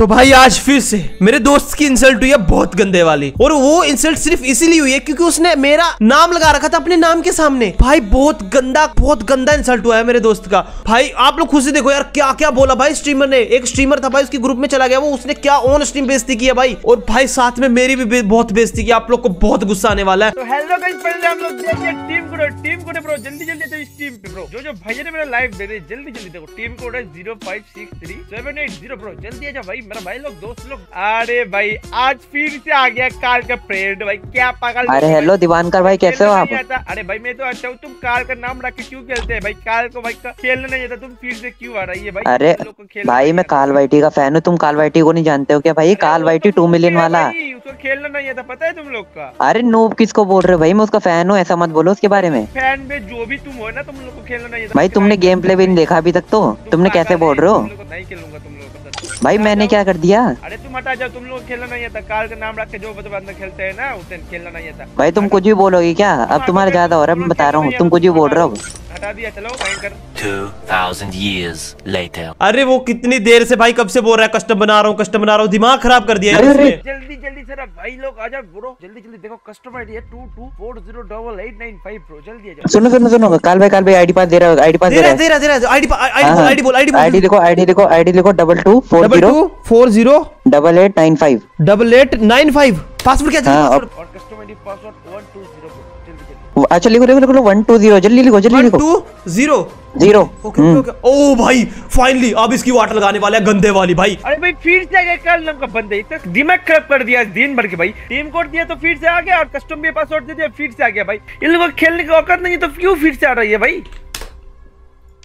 तो भाई आज फिर से मेरे दोस्त की इंसल्ट हुई है बहुत गंदे वाली। और वो इंसल्ट सिर्फ़ इसीलिए हुई है क्योंकि उसने मेरा नाम लगा रखा था अपने नाम के सामने। भाई बहुत गंदा बहुत गंदा इंसल्ट हुआ है मेरे दोस्त का। भाई आप लोग से देखो यार क्या क्या बोला। भाई स्ट्रीमर ने, एक स्ट्रीमर था भाई, उसके ग्रुप में चला गया वो, उसने क्या ऑन स्ट्रीम बेजती की है भाई। और भाई साथ में मेरी भी बहुत बेइज्जती की, आप लोग को बहुत गुस्सा आने वाला है। कोड कोड जल्दी जल्दी इस टीम पे ब्रो जो जो भैया ने मेरा लाइव दे दे, जल्दी जल्दी देखो टीम कोड है 056378 ब्रो जल्दी आ भाई मेरा भाई लोग दोस्त लोग। अरे भाई आज फिर से आ गया काल का फ्रेंड भाई। क्या पागल अरे हेलो दीवानकर भाई कैसे हो आप? अरे भाई मैं तो अच्छा हूँ। तुम काल का नाम रख के क्यों खेलते हैं? भाई काल को भाई का खेलने नहीं आता। तुम फिर से क्यों आ रही है भाई? अरे भाई मैं। काल वाइटी का फ़ैन हूँ। तुम काल वाइटी को नहीं जानते हो क्या भाई? काल वाइटी तो टू मिलियन वाला। उसको खेलना नहीं आता। पता है तुम लोग का? अरे नूब किसको बोल रहे हो भाई? मैं उसका फ़ैन हूँ ऐसा मत बोलो उसके बारे में। फ़ैन में जो भी तुम हो ना तुम लोग को खेलना नहीं आता। भाई तुमने गेम प्ले भी नहीं देखा अभी तक तो? तुमने कैसे बोल रहे हो? को नहीं खेलूँगा। भाई मैंने क्या कर दिया? अरे तुम हटा जाओ तुम लोग खेलना नहीं आता। काल का नाम रख के जो बंदा खेलते हैं ना उसे खेलना नहीं आता। भाई तुम कुछ भी बोलोगे क्या? अब तुम्हारा ज़्यादा हो रहा है मैं बता रहा हूँ तुम कुछ भी बोल रहे हो। हटा दिया चलो फाइन कर। 2000 years later. अरे वो कितनी देर से भाई कब से बोल रहा है कस्टम बना रहा हूँ कस्टम बना रहा हूँ दिमाग खराब कर दिया। जल्दी जल्दी सर भाई लोग आ जाओ ब्रो। जल्दी जल्दी देखो कस्टमर आईडी है two two four zero double eight nine five bro जल्दी आ जाओ। सुनो सुनो सुनो काल भाई काल भाई आईडी पास दे रहा है आईडी पास दे रहा है आईडी आईडी बोल आईडी बोल। आईडी लिखो आईडी लिखो double two four double two four zero double eight nine five double eight nine five password क्या हाँ, अच्छा लिखो लिखो लिखो वन टू ज़ीरो जल्दी लिखो जल्दी लिखो। Two zero zero okay okay ओ भाई फाइनली अब इसकी वाट लगाने वाले हैं गंदे वाली भाई। अरे भाई फिर से आ गया कल नाम का बंदे? इतना दिमाग खराब कर दिया दिन भर के भाई। टीम कोड दिया तो फिर से आ गया और कस्टम भी पासवर्ड दे दिया फिर से आ गया भाई। इन लोगों को खेलने की औकात नहीं है तो क्यों फिर से आ रही है भाई?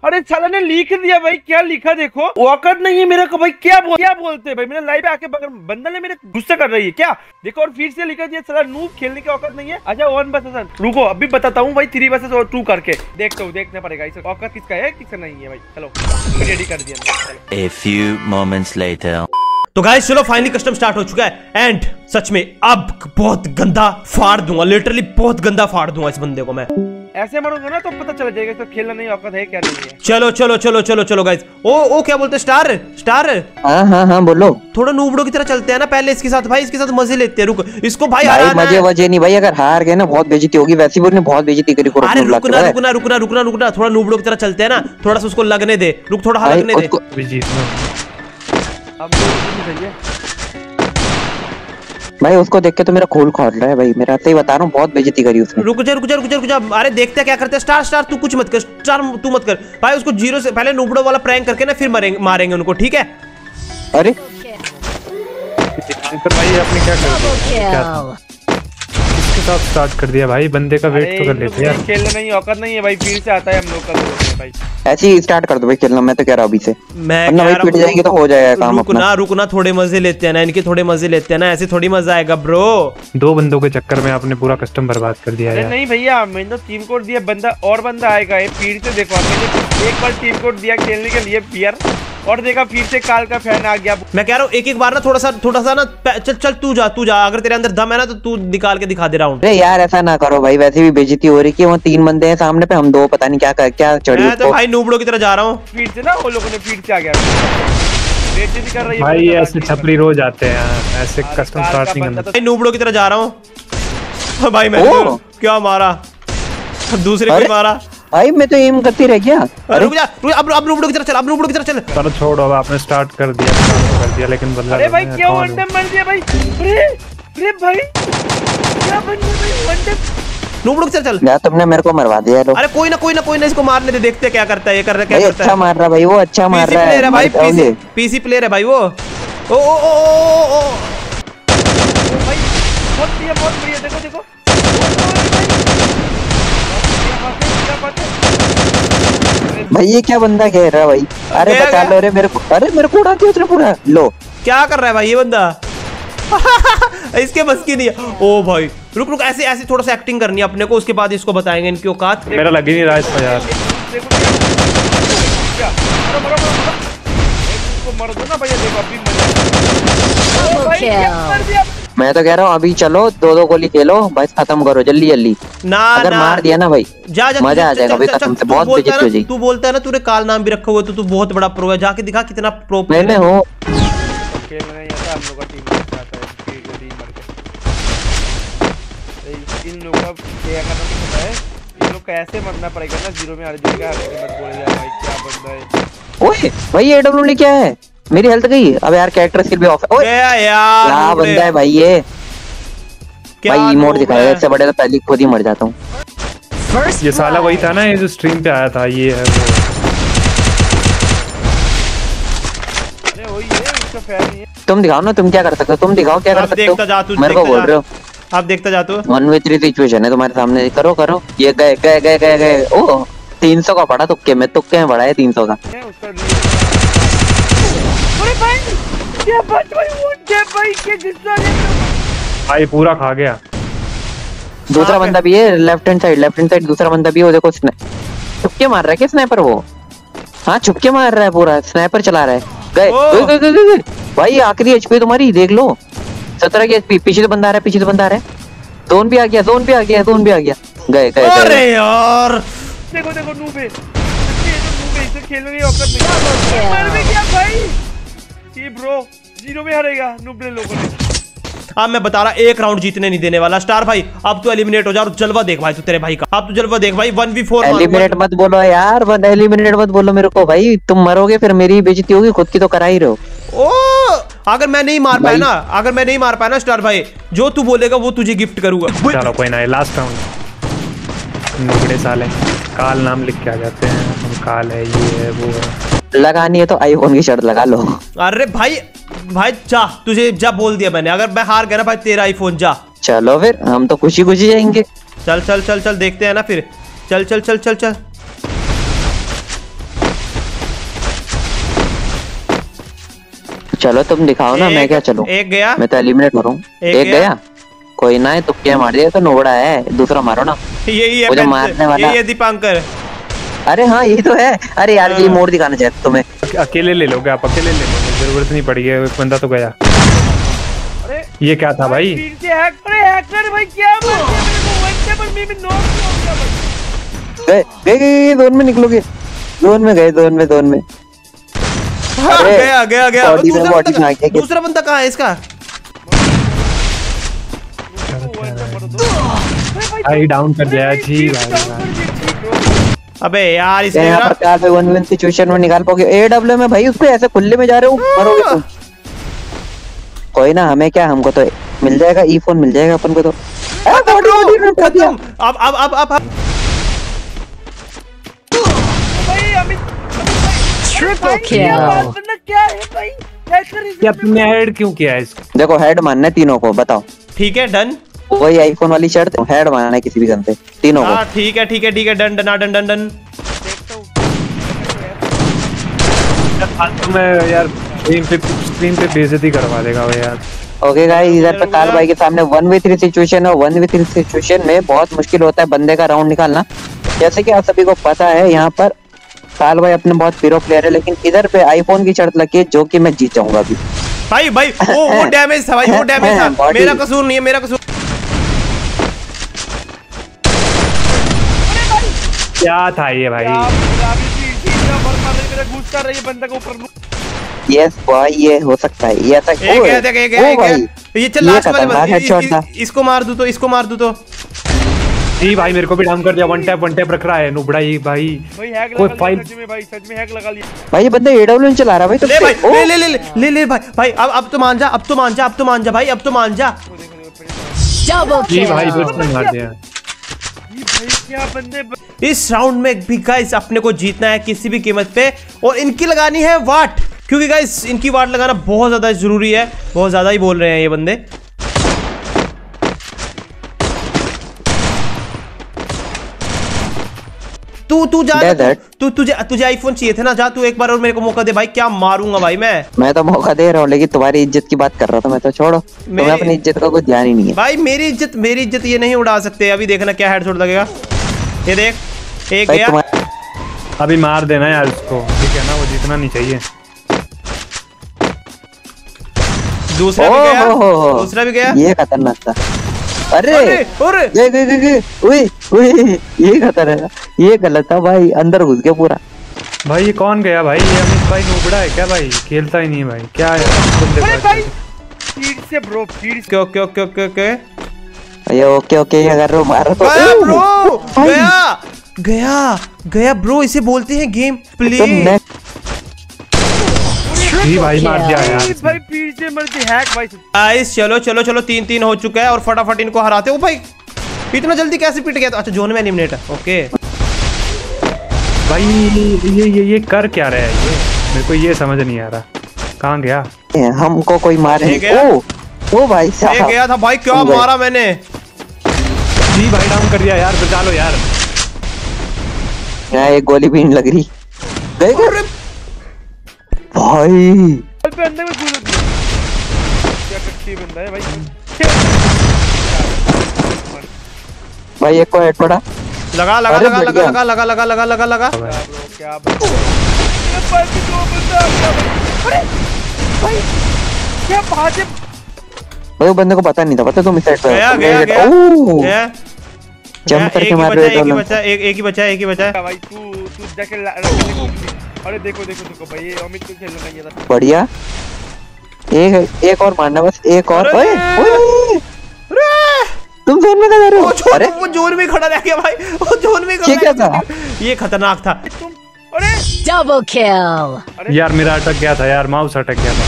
अरे साला ने लिख दिया भाई क्या लिखा देखो? औकात नहीं है मेरे को भाई क्या बोल क्या बोलते हैं भाई? मेरे लाइव आके बगल बंदा ने मेरे गुस्सा कर रही है क्या? देखो और फिर से लिखा दिया साला नूब खेलने की औकात नहीं है। अच्छा वन बस रुको अभी बताता हूँ भाई थ्री बसेस और टू करके। देखता हूँ देखना पड़ेगा इसे औकात किसका है किसका नहीं है भाई? चलो रेडी कर दिया A few moments later. तो गाइस चलो फाइनली कस्टम स्टार्ट हो चुका है। एंड सच में अब बहुत गंदा फाड़ दूँगा लिटरली बहुत गंदा फाड़ दूँगा इस बंदे को मैं। ऐसे मरोगे ना तो पता चल जाएगा तो खेलना नहीं औकात है क्या नहीं है। चलो चलो चलो चलो चलो गाइस ओ ओ क्या बोलते स्टार स्टार हाँ हाँ हाँ बोलो। थोड़ा नूबड़ो की तरह चलते हैं ना पहले इसके साथ भाई इसके साथ मज़े लेते हैं रुक। इसको भाई भाई मज़े वजे नहीं भाई अगर हार गए ना बहुत बेइज्जती होगी। वैसे भी उसने बहुत बेइज्जती करी अरे रुकना रुकना रुकना रुकना रुकना। थोड़ा नूबड़ो की तरह चलते हैं ना थोड़ा सा उसको लगने दे। रुक थोड़ा लगने दे। अब भाई उसको देख के तो मेरा खून खोल रहा है भाई। मेरा तो ही बता रहा हूँ बहुत बेजती करी उसने। रुक जा रुक जा रुक जा रुक जा। अरे देखते क्या करते हैं। स्टार स्टार तू कुछ मत कर। स्टार तू मत कर। भाई उसको ज़ीरो से पहले नुबड़ो वाला प्रैंक करके ना फिर मारेंगे मारेंगे उनको ठीक है? अरे? भाई आपने क्या कर दिया साथ स्टार्ट कर दिया भाई बंदे का वेट तो कर लेते यार। खेलना नहीं औकात नहीं है भाई फिर से आता है हम लोग का भाई। ऐसे ही स्टार्ट कर दो भाई खेलना मैं तो कह रहा हूँ अभी से। मैं वरना भाई पिट जाएँगे तो हो जाएगा काम अपना। रुकना रुकना थोड़े मज़े लेते हैं ना इनके थोड़े मज़े लेते हैं ना ऐसे थोड़ी मज़ा आएगा ब्रो दो बंदों के चक्कर में आपने पूरा कस्टम बर्बाद कर दिया यार। नहीं भैया मैंने तो टीम कोड दिया बंदा और बंदा आएगा ये फिर से देखो मैंने एक बार टीम कोड दिया खेलने के लिए पियर और देखा फिर से काल का फ़ैन आ गया। मैं कह रहा हूँ एक एक बार ना थोड़ा सा थोड़ा सा ना चल चल तू जा तू जा। अगर तेरे अंदर दम है ना तो तू निकाल के दिखा दे रहा हूँ अरे यार ऐसा ना करो भाई वैसे भी बेइज्जती हो रही है वो तीन बंदे हैं सामने पे हम दो पता नहीं क्या कर, क्या चढ़ी मैं तो भाई नूबड़ो की तरह जा रहा हूँ। फिर से ना वो लोगों ने फिर से आ गया। कर रही है भाई ऐसे छपरी रोज आते हैं ऐसे कस्टम काल स्टार्ट का नहीं बंदा करना। भाई नूबड़ो की तरह जा रहा हूँ। भाई मैंने ओ! तो क्या मारा? दूसरे को मारा। भाई मैं तो एम करती रह गया अरे रुक जा रुक अब अब नूबड़ो की तरह चल अब नूबड़ो की तरह चल चलो छोड़ो अब आपने स्टार्ट कर दिया कर दिया लेकिन बदला अरे भाई क्या वन है? डे मर दिया भाई अरे अरे भाई क्या बन गया भाई वन की तरह चल यार तुमने मेरे को मरवा दिया लो अरे कोई ना कोई ना कोई ना इसको मारने दे देखते क्या करता है ये कर रहा है क्या करता अच्छा है मार रहा भाई वो अच्छा मार पीसी रहा प्लेयर है है भाई पीसी पीसी प्लेयर है भाई वो ओ ओ ओ ओ भाई बहुत दिया बहुत बढ़िया देखो देखो क्या बात है क्या बात है भाई ये क्या बंदा कह रहा है भाई? अरे गया। लो रे मेरे को अरे मेरे को उड़ा दिया उसने पूरा लो। क्या कर रहा है भाई ये बंदा? इसके बस की नहीं है। ओ भाई रुक रुक ऐसे ऐसे थोड़ा सा एक्टिंग करनी है अपने को उसके बाद इसको बताएँगे इनकी औकात। मेरा लग ही नहीं रहा इसमें यार। मरो दो ना भैया देखो अभी मर भाई क्या कर दिया मैं तो कह रहा हूँ अभी चलो दो दो गोली खेलो बस खत्म करो जल्दी जल्दी। ना अगर ना। मार दिया ना भाई जा जा मज़ा आ जाएगा भाई कसम से तू बहुत बोलता है बेइज्जती हो ना- जाएगी तू बोलता है ना तूने काल नाम भी रखा हुआ है तो तू बहुत बड़ा प्रो है। जाके दिखा कितना प्रो मैंने हूँ। खेलने नहीं आता हम लोग का टीम आता है टीम टीम मर के इन लोगों का क्या करना पता इन लोग कैसे मरना पड़ेगा ना? ज़ीरो में अर्जुन का मत बोले जा भाई क्या बंदा है? ओए भाई ये डब्ल्यू क्या है? मेरी हेल्थ गई? अब यार कैरेक्टर स्किल भी ऑफ़ है। ओए! यार क्या बंदा है भाई ये? क्या भाई इमोट नूब दिखाया है? इससे बड़े तो पहले खुद ही मर जाता हूँ। ये साला वही था ना ये जो स्ट्रीम पे आया था ये है वो। अरे वही है उसका फ़ैन ही है। तुम दिखाओ ना तुम क्या कर सकते हो? तुम दिखाओ क्या कर सकते हो? मेरे को बोल रहे हो। अब देखता जा तू। वन वे थ्री सिचुएशन है तुम्हारे सामने। करो करो। ये गए गए गए गए गए ओ तीन सौ का पड़ा तुक्के में। तुक्के में पड़ा है तीन सौ का। क्या बात भाई वो क्या भाई क्या गुस्सा आ भाई पूरा खा गया। दूसरा हाँ, बंदा भी है left hand side left hand side दूसरा बंदा भी है वो देखो छुपके मार रहा है क्या स्नाइपर वो? हाँ छुपके मार रहा है पूरा स्नाइपर चला रहा है। गए। गए गए गए गए भाई आखिरी एचपी तुम्हारी देख लो। सत्रह की एचपी पीछे तो बंदा आ रहा है पीछे तो बंदा आ रहा है। जोन भी आ गया जोन भी आ गया जोन भी आ गया। गए गए अरे यार! देखो देखो नूबे। ये तो नूबे ये ब्रो ज़ीरो में हारेगा नूबले लोगों ने। अब मैं बता रहा एक राउंड जीतने नहीं देने वाला। स्टार भाई अब तू एलिमिनेट हो जा और जलवा देख भाई तू तेरे भाई का। अब तू जलवा देख भाई वन वी फोर एलिमिनेट मत बोलो यार वन एलिमिनेट मत बोलो मेरे को भाई। तुम मरोगे फिर मेरी बेइज्जती होगी खुद की तो करा ही रहो ओ अगर मैं नहीं मार पाया ना अगर मैं नहीं मार पाया ना स्टार भाई जो तू बोलेगा वो तुझे गिफ्ट करूँगा। चलो कोई ना लास्ट राउंड नुकड़े साले काल नाम लिख के आ जाते हैं। काल है ये है वो है। लगानी है तो आईफोन की शर्ट लगा लो। अरे भाई भाई जा तुझे जा बोल दिया मैंने। अगर मैं हार गया ना भाई तेरा आईफोन जा। चलो फिर हम तो खुशी खुशी जाएँगे। चल चल चल चल देखते हैं ना फिर। चल चल चल चल चल। चलो तुम दिखाओ ना मैं क्या चलूँ? एक गया। मैं तो एलिमिनेट हो रहा हूँ एक एक गया? गया? कोई ना है क्या मार दिया? तो नोबड़ा है दूसरा मारो ना। यही है मारने वाला- है दीपांकर। अरे हाँ यही तो है। अरे यार हाँ। ये मोड़ दिखाना चाहते तुम्हें। अकेले ले लोगे आप अकेले ले लोगे। ज़रूरत नहीं पड़ी है एक बंदा तो गया। अरे ये क्या था भाई हो गए गए गए गए, जोन में निकलोगे। जोन में गए जोन में जोन में। हाँ, अरे, गया गया गया। दूसरा बंदा कहाँ है इसका? भाई डाउन कर दिया जी भाई भाई। अबे यार इसने यहाँ पर कार पे वन वन सिचुएशन में निकाल पाओगे। ए डब्ल्यू में भाई उसको ऐसे खुले में जा रहे हो मरोगे तुम। कोई ना हमें क्या हमको तो मिल जाएगा ई फ़ोन मिल जाएगा अपन को तो। अब अब अब अब अमित triple क्या है भाई? क्या तुमने ऐड क्यों किया इसको? देखो हेड मानना तीनों को बताओ। ठीक है डन वही आईफोन वाली शर्त हेड मानना है किसी भी गन से तीनों को। हाँ ठीक है ठीक है ठीक है done done done done done. फालतू में यार स्क्रीन पे स्क्रीन पे बेइज्जती करवा देगा वो यार। ओके गाइस इधर पे काल भाई के सामने वन वे थ्री सिचुएशन है वन वे थ्री सिचुएशन में बहुत मुश्किल होता है बंदे का राउंड निकालना। जैसे कि आप सभी को पता है यहाँ पर काल भाई अपने बहुत पीरो प्लेयर है लेकिन इधर पे आईफोन की शर्त लगी है जो कि मैं जीत जाऊँगा अभी। भाई भाई वो वो डैमेज था भाई वो डैमेज था। मेरा कसूर नहीं है मेरा कसूर क्या था ये भाई? मेरा घुस कर रही है बंदा के ऊपर। यस बॉय ये हो सकता है ये ऐसा एक देख एक गया एक भाई गया ये चल लास्ट वाले इसको मार दू तो इसको मार दू तो। जी भाई मेरे को भी डाउन कर दिया वन टैप वन टैप रख रहा है नुबड़ा ये भाई। भाई हैक कोई लगा फाइल- में भाई सच में हैक लगा लिया। भाई ये बंदा एडब्ल्यू चला रहा है भाई ले भाई ले ले ले ले ले भाई भाई अब अब तो मान जा अब तो मान जा अब तो मान जा भाई अब तो मान जा। जी भाई. मार दिया। क्या बंदे ब- इस राउंड में भी गाइस अपने को जीतना है किसी भी कीमत पे और इनकी लगानी है वाट। क्योंकि गाइस इनकी वाट लगाना बहुत ज़्यादा ज़रूरी है बहुत ज़्यादा ही बोल रहे हैं ये बंदे। तू तू जा तू तुझे तुझे आईफोन चाहिए थे ना जा तू एक बार और मेरे को मौका दे भाई क्या मारूँगा भाई मैं? मैं तो मौका दे रहा हूँ लेकिन तुम्हारी इज़्ज़त की बात कर रहा था मैं तो छोड़ो। मेरी- अपनी इज़्ज़त का कोई ध्यान ही नहीं है। भाई मेरी इज़्ज़त मेरी इज़्ज़त ये नहीं उड़ा सकते अभी देखना क्या हेडशॉट लगेगा। ये देख एक गया। अभी मार देना यार उसको ठीक है ना वो जीतना नहीं चाहिए। दूसरा भी गया दूसरा भी गया। ये खतरनाक था। अरे अरे गए गए गए गए ओए ओए ये खतरनाक ये गलत था भाई अंदर घुस गया पूरा। भाई ये कौन गया भाई? ये हमें भाई नूबड़ा है क्या भाई? खेलता ही नहीं है भाई। क्या है अरे भाई फ़ीड से ब्रो फ़ीड से। Okay okay okay okay okay okay अगर मारो तो गया ब्रो गया गया गया ब्रो इसे बोलते हैं गेम प्ले next- भाई मार दिया यार भाई भाई फ़ीड से मर दी हैक भाई गाइस चलो चलो चलो तीन तीन हो चुका है और फटाफट इनको हराते हो। भाई इतना जल्दी कैसे पिट गया? था अच्छा जोन में एलिमिनेट है। ओके। भाई ये ये ये कर क्या रहा है? ये मेरे को ये समझ नहीं आ रहा। कहाँ गया? हमको कोई मारे गया? ओ ओ भाई साहब। गया था भाई क्या मारा मैंने? जी भाई डाउन कर दिया यार बचा लो यार। यहाँ एक गोली भी नहीं लग रही। गए गए? अरे! भाई। अंदर में घुस गया। क्या कच्ची बंदा है भाई। भाई एक को हेड पड़ा। लगा लगा लगा लगा लगा लगा लगा लगा लगा लगा। क्या बंदा ये बस दो बंदा भाई। अरे! भाई क्या बात है। भाई वो बंदे को पता नहीं था पता तुम इस साइड पे गया गया। गया। जंप करके एक ही मार बचा रहे एक दोनों। बचा एक एक ही बचा एक ही बचा। भाई तू तू जाके अरे देखो देखो देखो भाई ये अमित को खेलना नहीं आता बढ़िया। एक एक और मारना बस एक और। ओए, ओए, अरे! तुम जोन में कहाँ रहे हो? अरे! वो जोन में खड़ा रह गया भाई। वो जोन में ये खड़ा क्या था? ये खतरनाक था। अरे! Double kill. यार मेरा अटक गया था यार माउस अटक गया था।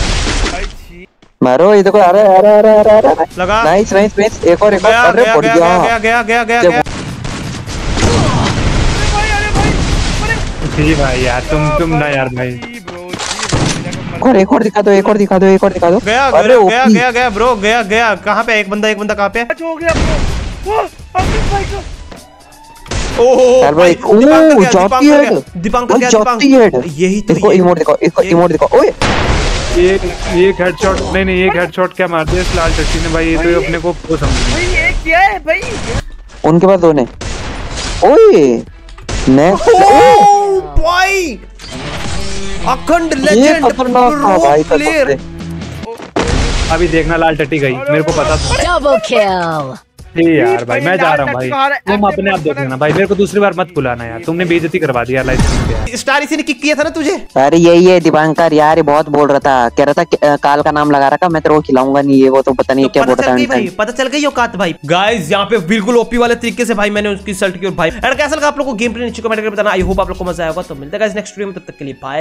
मारो ये देखो अरे अरे अरे अरे लगा। नाइस नाइस नाइस एक और एक और। अरे गया गया बढ़िया। गया गया गया गया। जी भाई यार तुम तुम ना यार भाई। एक और एक और दिखा दो एक और दिखा दो एक और दिखा दो। गया अरे गया गया गया गया ब्रो गया गया। कहाँ पे? एक बंदा एक बंदा कहाँ पे? हो गया यही तो इसको इमोट दिखाओ इसको इमोट दिखाओ ओए। एक एक हेडशॉट नहीं नहीं एक हेडशॉट क्या मार दिया इस लाल टट्टी ने? भाई ये तो अपने को वो समझ क्या है भाई? उनके पास दोनों ओए नेक्स्ट भाई अखंड लेजेंड कसम प्लेयर अभी देखना लाल टट्टी गई मेरे को पता था। Double kill. यार भाई मैं जा रहा हूँ भाई। तुम अपने आप देख लेना भाई मेरे को दूसरी बार मत बुलाना यार। तुमने बेइज्जती करवा स्ट्रीम यार। स्टार इसी ने किक किया था ना तुझे? अरे यही है दीपांकर यार बहुत बोल रहा था। कह रहा था काल का नाम लगा रखा मैं तेरे को खिलाऊँगा नहीं ये वो तो पता नहीं तो क्या बोल रहा था पता चल गई औकात भाई। गाइस यहाँ पे बिल्कुल ओपी वाले तरीके से भाई मैंने उसकी सल्ट की और भाई एंड कैसा लगा आप लोगों को गेम प्ले नीचे कमेंट करके बताना। आई होप आप लोग को मज़ा आएगा तो मिलते हैं गाइस नेक्स्ट वीडियो में तब तक के लिए बाय